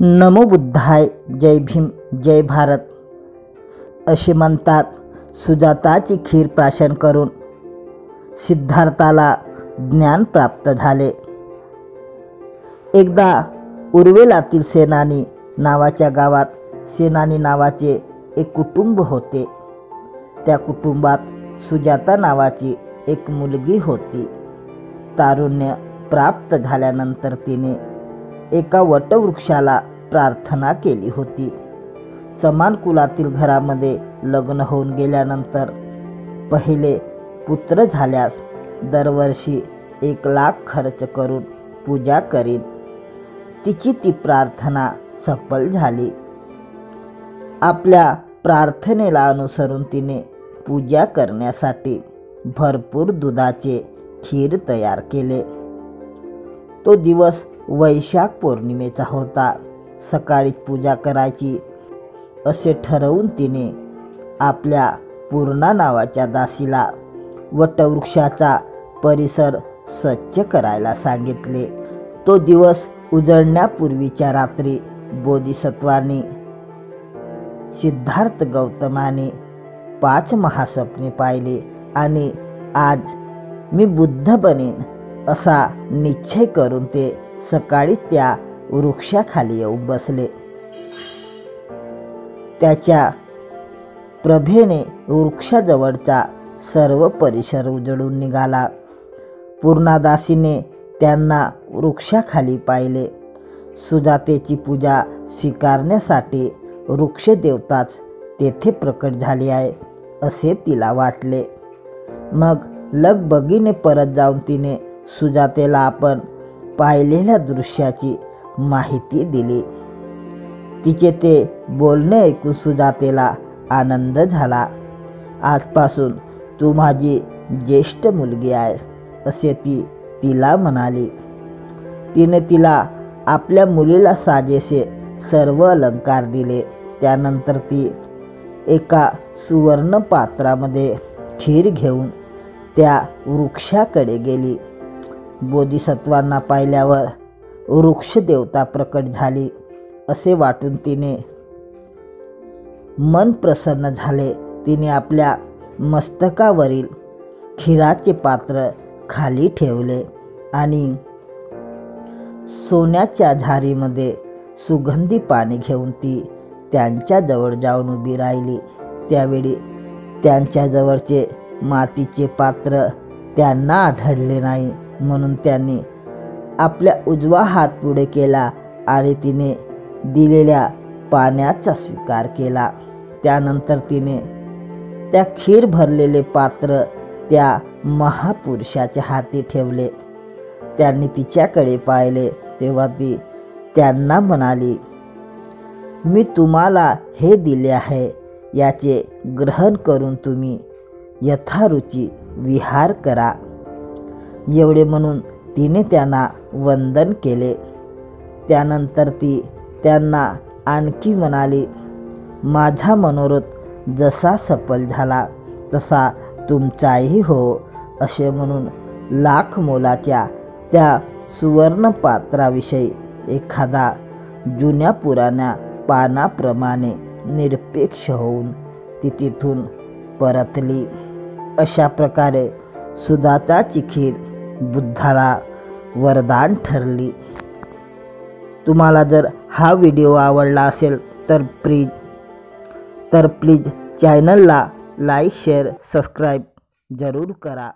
नमो बुद्धाय जय भीम जय भारत. असे म्हणतात सुजाताची खीर प्राशन करून सिद्धार्थाला ज्ञान प्राप्त झाले. एकदा उर्वेलातील सेनानी नावाच्या गावात सेनानी नावाचे एक कुटुंब होते. त्या कुटुंबात सुजाता नावाची एक मुलगी होती. तारुण्य प्राप्त झाल्यानंतर तिने एका वटवृक्षाला प्रार्थना केली होती. समान कुलातील घरामध्ये लग्न होऊन गेल्यानंतर पहिले पुत्र झाल्यास दरवर्षी एक लाख खर्च करून पूजा करीन. तिची ती प्रार्थना सफल झाली. आपल्या प्रार्थनेला अनुसरून तिने पूजा करण्यासाठी भरपूर दुधाचे खीर तयार केले. तो दिवस वैशाख पौर्णिमेचा होता. सकाळीच पूजा करायची असे ठरवून तिने आपल्या पूर्णा नावाच्या दासीला वटवृक्षाचा परिसर स्वच्छ करायला सांगितले. तो दिवस उजळण्यापूर्वीच्या रात्री बोधिसत्वाने सिद्धार्थ गौतमाने पाच महास्वप्ने पाहिले आणि आज मी बुद्ध बनेन असा निश्चय करून ते सकाळी त्या वृक्षाखाली येऊन बसले. त्याच्या प्रभेने वृक्षाजवळचा सर्व परिसर उजळून निघाला. पूर्णादासीने त्यांना वृक्षाखाली पाहिले. सुजातेची पूजा स्वीकारण्यासाठी वृक्षदेवताच तेथे प्रकट झाली आहे असे तिला वाटले. मग लगबगीने परत जाऊन तिने सुजातेला आपण पाहिलेल्या दृश्याची माहिती दिली. तिचे ते बोलणे ऐकून सुजातेला आनंद झाला. आजपासून तू माझी ज्येष्ठ मुलगी आहेस असे ती तिला म्हणाली. तिने तिला आपल्या मुलीला साजेसे सर्व अलंकार दिले. त्यानंतर ती एका सुवर्ण पात्रामध्ये खीर घेऊन त्या वृक्षाकडे गेली. बोधिसत्वांना पाहिल्यावर वृक्ष देवता प्रकट झाली असे वाटून तिने मन प्रसन्न झाले. तिने आपल्या मस्तकावरील खिराचे पात्र खाली ठेवले आणि सोन्याच्या झारीमध्ये सुगंधी पाणी घेऊन ती त्यांच्याजवळ जाऊन उभी राहिली. त्यावेळी त्यांच्याजवळचे मातीचे पात्र त्यांना आढळले नाही. म्हणून त्यांनी आपल्या उजवा हात पुढे केला आणि तिने दिलेल्या पाण्याचा स्वीकार केला. त्यानंतर तिने त्या खीर भरलेले पात्र त्या महापुरुषाच्या हाती ठेवले. त्यांनी तिच्याकडे पाहिले तेव्हा ती त्यांना म्हणाली मी तुम्हाला हे दिले आहे याचे ग्रहण करून तुम्ही यथारुची विहार करा. एवढे म्हणून तिने त्यांना वंदन केले. त्यानंतर ती त्यांना आणखी म्हणाली माझा मनोरथ जसा सफल झाला तसा तुमचाही हो असे म्हणून लाख मोलाच्या त्या सुवर्णपात्राविषयी एखादा जुन्या पुराण्या पानाप्रमाणे निरपेक्ष होऊन ती तिथून परतली. अशा प्रकारे सुदाचाची खीर बुद्धाला वरदान ठरली. तुम्हाला जर हा व्हिडिओ आवडला असेल तर प्लीज तर प्लीज चॅनलला लाईक शेअर सबस्क्राईब जरूर करा.